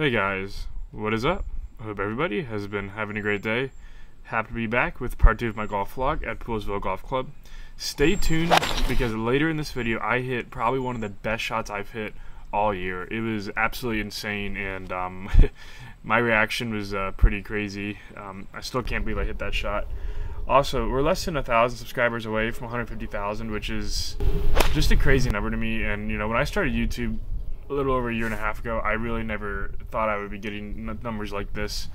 Hey guys, what is up? Hope everybody has been having a great day. Happy to be back with part two of my golf vlog at Poolesville Golf Club. Stay tuned because later in this video I hit probably one of the best shots I've hit all year. It was absolutely insane and um, my reaction was uh, pretty crazy. Um, I still can't believe I hit that shot. Also, we're less than a thousand subscribers away from 150,000, which is just a crazy number to me. And you know, when I started YouTube a little over a year and a half ago, I really never thought I would be getting numbers like this.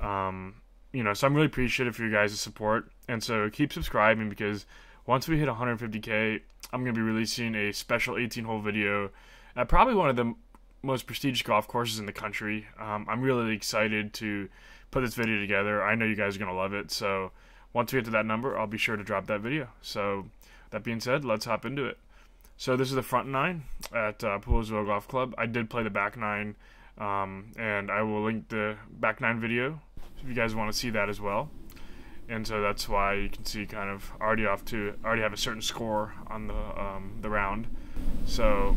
Um, you know, so I'm really appreciative for you guys' support. And so keep subscribing because once we hit 150k, I'm going to be releasing a special 18 hole video at probably one of the most prestigious golf courses in the country. Um, I'm really excited to put this video together. I know you guys are going to love it. So once we get to that number, I'll be sure to drop that video. So that being said, let's hop into it. So this is the front nine at uh, Poolesville Golf Club. I did play the back nine, um, and I will link the back nine video if you guys want to see that as well. And so that's why you can see kind of already off to already have a certain score on the um, the round. So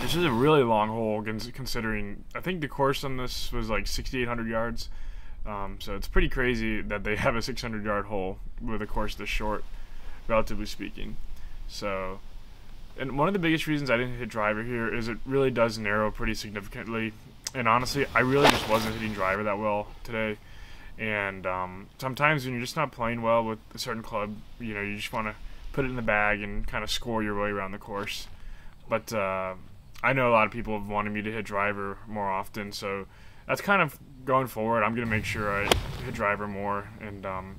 this is a really long hole considering I think the course on this was like 6,800 yards. Um, so it's pretty crazy that they have a 600 yard hole with a course this short, relatively speaking. So and one of the biggest reasons I didn't hit driver here is it really does narrow pretty significantly. And honestly, I really just wasn't hitting driver that well today. And um, sometimes when you're just not playing well with a certain club, you know, you just want to put it in the bag and kind of score your way around the course. But uh, I know a lot of people have wanted me to hit driver more often, so that's kind of going forward. I'm going to make sure I hit driver more and um,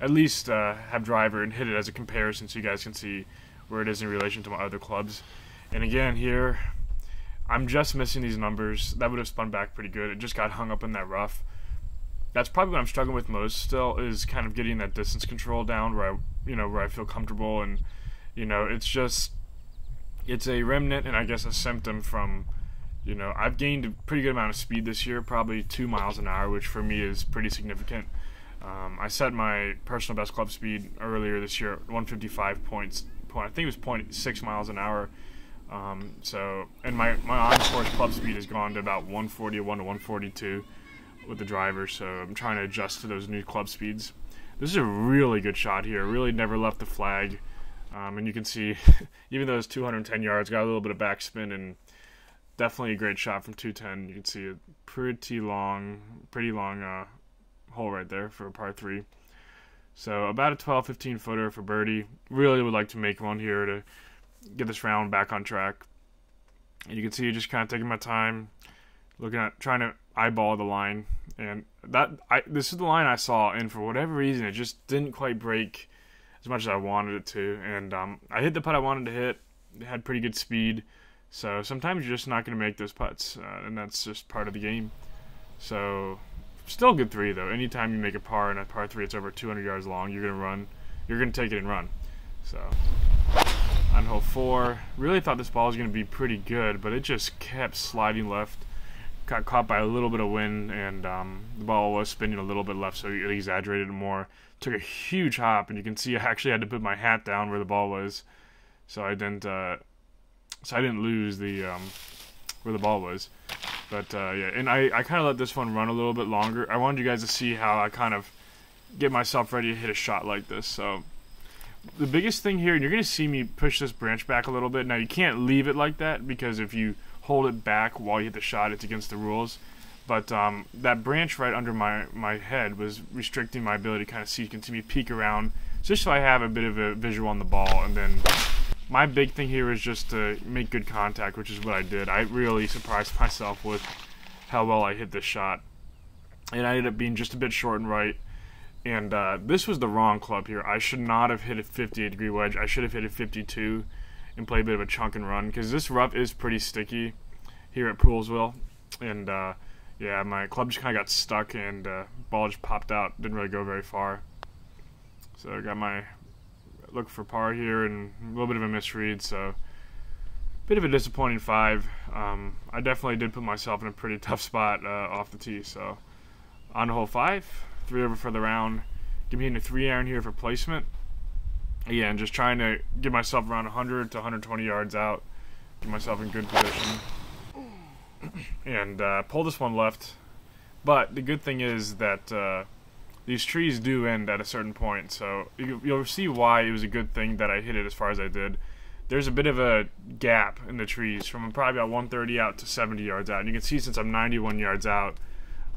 at least uh, have driver and hit it as a comparison so you guys can see where it is in relation to my other clubs. And again, here, I'm just missing these numbers. That would have spun back pretty good. It just got hung up in that rough. That's probably what I'm struggling with most still is kind of getting that distance control down where I, you know, where I feel comfortable and, you know, it's just, it's a remnant and I guess a symptom from, you know, I've gained a pretty good amount of speed this year, probably two miles an hour, which for me is pretty significant. Um, I set my personal best club speed earlier this year, 155 points point. I think it was 0.6 miles an hour. Um, so, and my my on course club speed has gone to about 141 to 142 with the driver. So I'm trying to adjust to those new club speeds. This is a really good shot here. Really never left the flag. Um, and you can see, even though it's 210 yards, got a little bit of backspin and definitely a great shot from 210. You can see a pretty long, pretty long uh, hole right there for a par three. So about a 12, 15 footer for birdie. Really would like to make one here to get this round back on track. And you can see just kind of taking my time, looking at trying to eyeball the line. And that I this is the line I saw, and for whatever reason, it just didn't quite break as much as I wanted it to. And um, I hit the putt I wanted to hit. It had pretty good speed. So sometimes you're just not going to make those putts, uh, and that's just part of the game. So Still a good three though. Anytime you make a par and a par three, it's over 200 yards long. You're gonna run. You're gonna take it and run. So on hole four, really thought this ball was gonna be pretty good, but it just kept sliding left. Got caught by a little bit of wind, and um, the ball was spinning a little bit left, so it exaggerated more. Took a huge hop, and you can see I actually had to put my hat down where the ball was, so I didn't. Uh, so I didn't lose the um, where the ball was. But uh, yeah, and I, I kind of let this one run a little bit longer. I wanted you guys to see how I kind of get myself ready to hit a shot like this. So the biggest thing here, and you're going to see me push this branch back a little bit. Now you can't leave it like that because if you hold it back while you hit the shot, it's against the rules. But um, that branch right under my, my head was restricting my ability to kind of see. You can see me peek around just so I have a bit of a visual on the ball and then my big thing here is just to make good contact, which is what I did. I really surprised myself with how well I hit this shot. And I ended up being just a bit short and right. And uh, this was the wrong club here. I should not have hit a 58 degree wedge. I should have hit a 52 and play a bit of a chunk and run because this rough is pretty sticky here at Poolesville. And uh, yeah, my club just kind of got stuck and uh, ball just popped out. Didn't really go very far. So I got my look for par here and a little bit of a misread, so a bit of a disappointing five. Um, I definitely did put myself in a pretty tough spot uh, off the tee. So on to hole five, three over for the round. Give me a three iron here for placement. Again, just trying to get myself around 100 to 120 yards out, get myself in good position. and uh, pull this one left. But the good thing is that uh, these trees do end at a certain point, so you'll see why it was a good thing that I hit it as far as I did. There's a bit of a gap in the trees from probably about 130 out to 70 yards out. And you can see since I'm 91 yards out,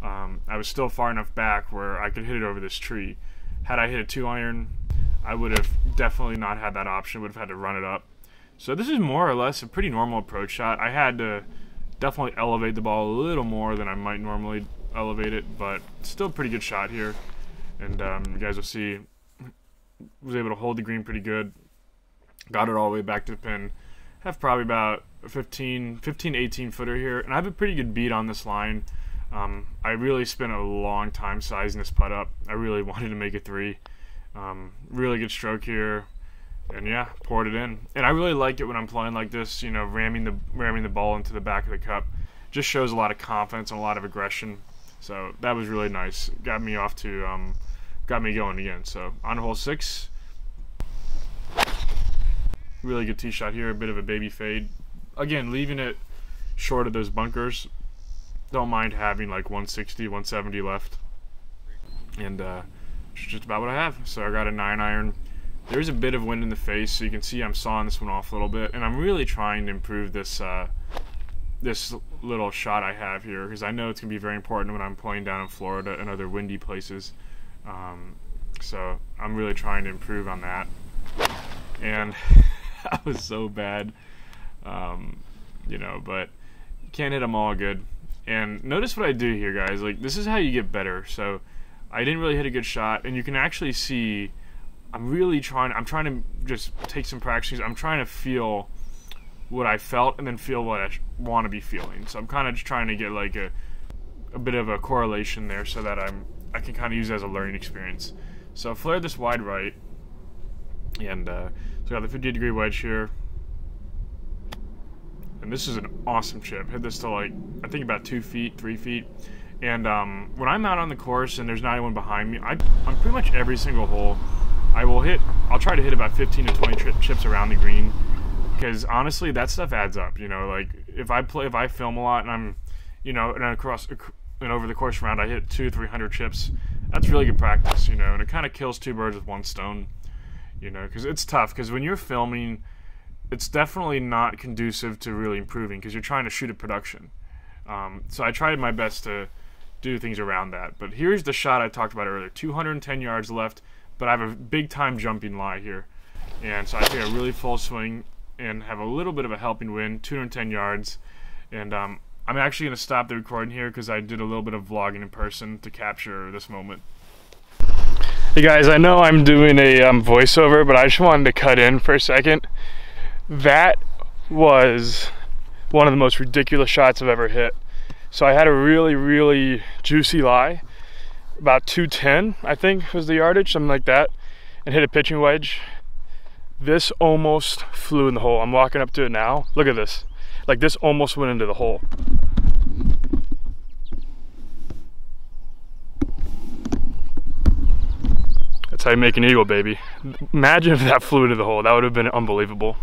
um, I was still far enough back where I could hit it over this tree. Had I hit a two iron, I would have definitely not had that option. Would have had to run it up. So this is more or less a pretty normal approach shot. I had to definitely elevate the ball a little more than I might normally elevate it, but still a pretty good shot here and um, you guys will see was able to hold the green pretty good. Got it all the way back to the pin. Have probably about 15, 15 18 footer here, and I have a pretty good beat on this line. Um, I really spent a long time sizing this putt up. I really wanted to make a three. Um, really good stroke here, and yeah, poured it in. And I really like it when I'm playing like this. You know, ramming the ramming the ball into the back of the cup just shows a lot of confidence and a lot of aggression. So that was really nice. Got me off to um, got me going again. So on hole six, really good tee shot here. A bit of a baby fade. Again, leaving it short of those bunkers. Don't mind having like 160, 170 left. And uh, just about what I have. So I got a 9 iron. There's a bit of wind in the face, so you can see I'm sawing this one off a little bit. And I'm really trying to improve this uh, this little shot I have here because I know it's going to be very important when I'm playing down in Florida and other windy places. Um, so I'm really trying to improve on that. And I was so bad, um, you know, but can't hit them all good. And notice what I do here, guys. Like this is how you get better. So I didn't really hit a good shot, and you can actually see. I'm really trying. I'm trying to just take some practice. I'm trying to feel what I felt, and then feel what I want to be feeling. So I'm kind of just trying to get like a a bit of a correlation there, so that I'm I can kind of use it as a learning experience. So flare this wide right, and uh, so got the 50 degree wedge here. And this is an awesome chip. Hit this to like, I think about two feet, three feet. And um, when I'm out on the course and there's not anyone behind me, I, on pretty much every single hole, I will hit, I'll try to hit about 15 to 20 chips around the green. Because honestly, that stuff adds up. You know, like if I play, if I film a lot and I'm, you know, and across and over the course round I hit two, three hundred chips. That's really good practice, you know, and it kind of kills two birds with one stone, you know, because it's tough. Because when you're filming, it's definitely not conducive to really improving because you're trying to shoot a production. Um, so I tried my best to do things around that. But here's the shot I talked about earlier: 210 yards left, but I have a big time jumping lie here, and so I take a really full swing and have a little bit of a helping wind, 210 yards, and um, I'm actually going to stop the recording here because I did a little bit of vlogging in person to capture this moment. Hey guys, I know I'm doing a um, voiceover, but I just wanted to cut in for a second. That was one of the most ridiculous shots I've ever hit. So I had a really, really juicy lie, about 210, I think was the yardage, something like that, and hit a pitching wedge. This almost flew in the hole. I'm walking up to it now. Look at this. Like this almost went into the hole. That's how you make an eagle, baby. Imagine if that flew into the hole. That would have been unbelievable.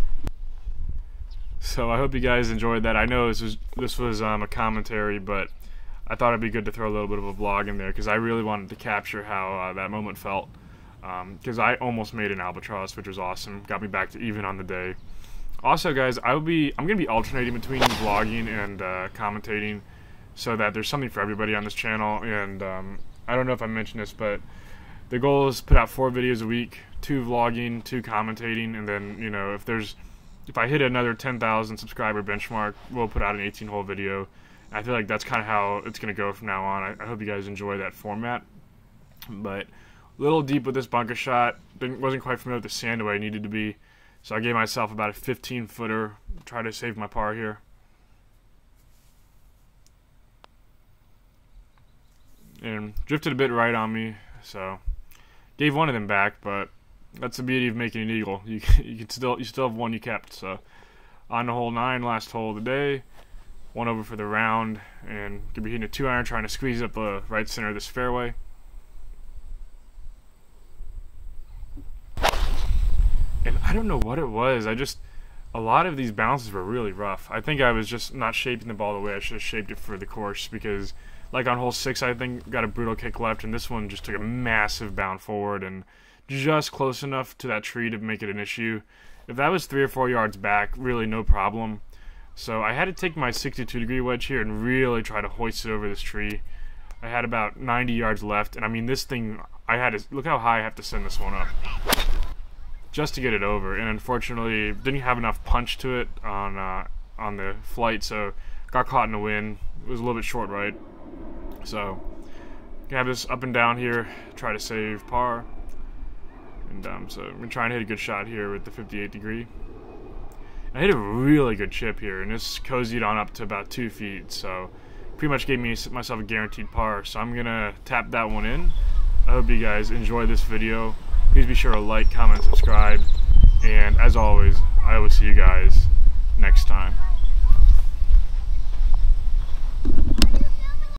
So I hope you guys enjoyed that. I know this was this was um, a commentary, but I thought it'd be good to throw a little bit of a vlog in there because I really wanted to capture how uh, that moment felt. Because um, I almost made an albatross, which was awesome. Got me back to even on the day. Also, guys, I will be I'm gonna be alternating between vlogging and uh, commentating, so that there's something for everybody on this channel. And um, I don't know if I mentioned this, but the goal is put out four videos a week, two vlogging, two commentating, and then you know if there's if I hit another 10,000 subscriber benchmark, we'll put out an 18 hole video. I feel like that's kind of how it's gonna go from now on. I, I hope you guys enjoy that format. But a little deep with this bunker shot. Didn't, wasn't quite familiar with the sand way I needed to be. So I gave myself about a 15 footer, try to save my par here. And drifted a bit right on me, so gave one of them back, but that's the beauty of making an eagle. You you can still you still have one you kept. So on the hole nine, last hole of the day, one over for the round, and could be hitting a two iron trying to squeeze up the right center of this fairway. I don't know what it was. I just a lot of these bounces were really rough. I think I was just not shaping the ball the way I should have shaped it for the course because, like on hole six, I think got a brutal kick left, and this one just took a massive bound forward and just close enough to that tree to make it an issue. If that was three or four yards back, really no problem. So I had to take my 62 degree wedge here and really try to hoist it over this tree. I had about 90 yards left, and I mean this thing, I had to, look how high I have to send this one up just to get it over. And unfortunately, didn't have enough punch to it on uh, on the flight, so got caught in the wind. It was a little bit short right. So can have this up and down here, try to save par. And um, so I'm to try and hit a good shot here with the 58 degree. I hit a really good chip here, and this cozied on up to about two feet, so pretty much gave me myself a guaranteed par. So I'm gonna tap that one in. I hope you guys enjoy this video. Please be sure to like, comment, subscribe, and as always, I will see you guys next time.